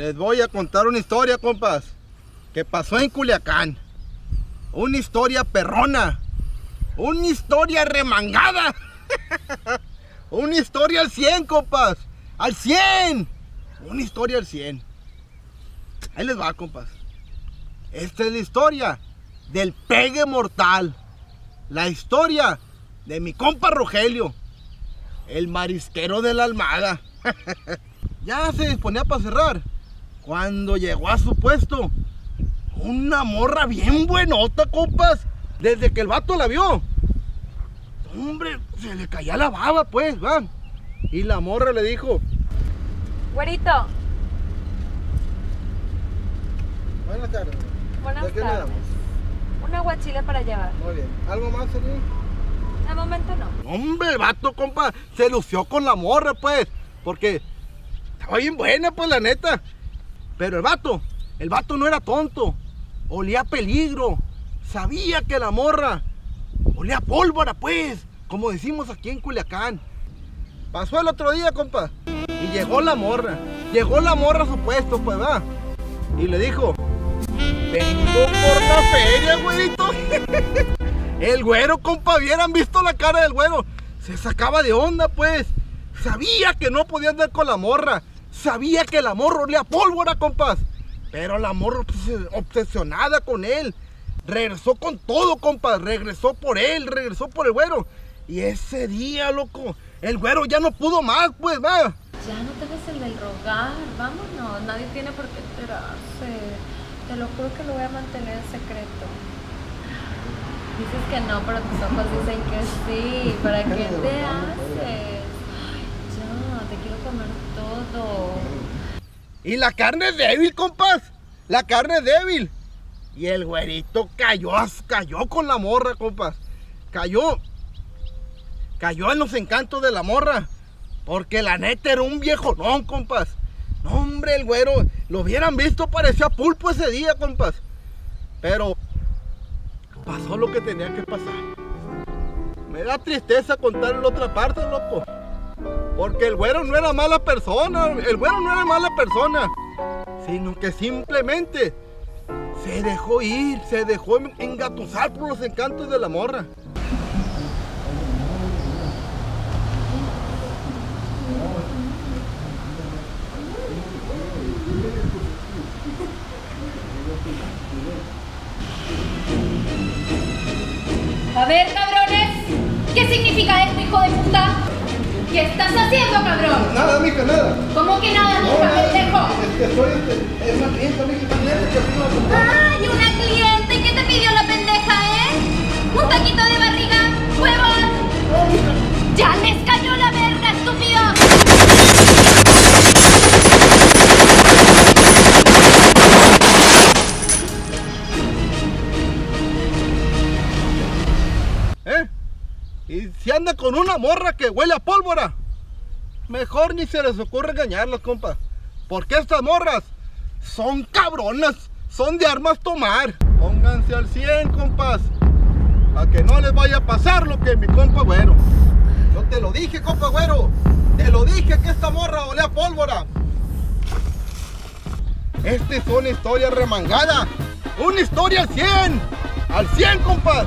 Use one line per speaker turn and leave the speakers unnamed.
Les voy a contar una historia, compas, que pasó en Culiacán. Una historia perrona. Una historia remangada. una historia al 100, compas. Al 100. Una historia al 100. Ahí les va, compas. Esta es la historia del pegue mortal. La historia de mi compa Rogelio, el marisquero de la Almada. ya se disponía para cerrar. Cuando llegó a su puesto, una morra bien buenota, compas. Desde que el vato la vio. Hombre, se le caía la baba, pues, va. Y la morra le dijo,
Güerito,
buenas tardes.
buenas
¿De qué le
tardes.
damos?
Un aguachile para llevar.
Muy bien. ¿Algo más, señor?
De momento no.
Hombre, el vato, compa, se lució con la morra, pues. Porque estaba bien buena, pues, la neta. Pero el vato, el vato no era tonto. Olía peligro. Sabía que la morra olía pólvora, pues. Como decimos aquí en Culiacán. Pasó el otro día, compa. Y llegó la morra. Llegó la morra a su puesto, pues, va. Y le dijo, vengo por la feria, güerito. El güero, compa, hubieran visto la cara del güero. Se sacaba de onda, pues. Sabía que no podía andar con la morra. Sabía que la morra olía pólvora, compas. Pero la morra obses- obsesionada con él. Regresó con todo, compas. Regresó por él, regresó por el güero. Y ese día, loco, el güero ya no pudo más, pues, va.
Ya no te ves el del rogar. Vámonos. Nadie tiene por qué enterarse. Te lo juro que lo voy a mantener en secreto. Dices que no, pero tus ojos dicen que sí. ¿Para qué te haces? Ay, ya, te quiero comer todo.
Y la carne débil, compas. La carne débil. Y el güerito cayó, cayó con la morra, compas. Cayó. Cayó en los encantos de la morra. Porque la neta era un viejonón, compas. No, hombre, el güero. Lo hubieran visto, parecía pulpo ese día, compas. Pero pasó lo que tenía que pasar. Me da tristeza contar la otra parte, loco. Porque el güero no era mala persona, el güero no era mala persona, sino que simplemente se dejó ir, se dejó engatusar por los encantos de la morra.
A ver, ¿Qué estás haciendo, cabrón?
Nada, mija, nada.
¿Cómo que nada, mija, pendejo?
Es que soy este, es una clienta, mija, cliente que vino a comprar.
¡Ay, una cliente! ¿Qué te pidió la pendeja, eh? ¿Un taquito de barriga?
Y si anda con una morra que huele a pólvora, mejor ni se les ocurre engañarlas, compa. Porque estas morras son cabronas, son de armas tomar. Pónganse al 100, compas. A que no les vaya a pasar lo que mi compa güero. Yo te lo dije, compa güero. Te lo dije que esta morra olea a pólvora. Esta es una historia remangada. Una historia al 100. Al 100, compas.